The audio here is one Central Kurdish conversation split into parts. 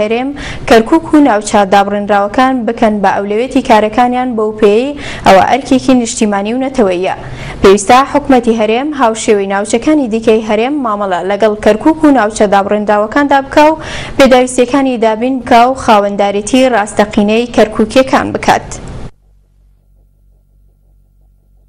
هەرێم، کەرکوک و ناوچە دابڕێنراوەکان بکەن بە ئەولەوێتی کارەکانیان بەوپێیەی ئەوە ئەرکێکی نیشتیمانی و نەتەوەییە پێویستە حکومەتی هەرێم هاوشێوەی ناوچەکانی دیکەی هەرێم مامەڵە لەگەڵ کەرکوک و ناوچە دابڕێنراوەکاندا بکا و پێداویستیەکانی دابین بکا و خاوەندارێتی ڕاستەقینەی کەرکوکیەکان بکات.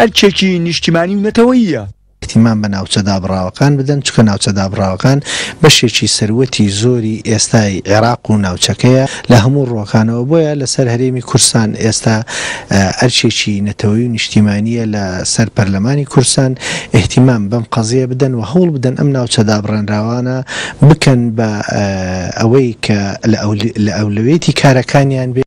ئەرکێکی نیشتیمانی و نەتەوەییە. ئیهتیمام بە ناوچە دابڕاوەکان بدەن، چونکە ناوچە دابڕاوەکان بەشێکی سەروەتی زۆری ئێستای عێراق و ناوچەکەیە لە هەموو ڕووەکانەوە، بۆیە لەسەر هەرێمی کوردستان ئێستا ئەرکێکی نەتەوەی و نیشتیمانییە لە سەر پەرلەمانی کوردستان ئیهتیمام بەم قەزییە بدەن و هەوڵ بدەن ئەم ناوچە دابڕێنراوانە بکەن بە ئەوەی کە لە ئەولەویەتی کارەکانیان بێت.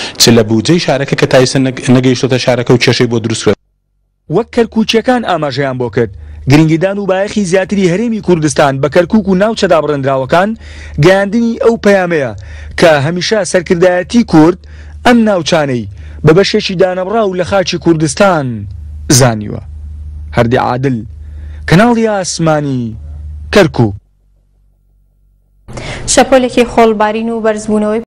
چ لە بودجەی شارەکە کە تا ئیستا نەگەیشتۆتە شارەکە و کێشەی بۆ دروست کرد. وەک کەرکوکیەکان ئاماژەیان بۆ کرد، گرنگیدان و بایەخی زیاتری هەرێمی کوردستان بە کەرکوک و ناوچە دابڕێندراوەکان گەیاندنی ئەو پەیامەیە کە هەمیشە سەرکردایەتی کورد ئەم ناوچانەی بە بەشێکی دانەبڕاو لە خاکی کوردستان زانیوە. هەردی عادل، کەناڵی ئاسمانی کەرکوک. شەپۆلێکی خۆڵبارین و بەرزبوونەوەی.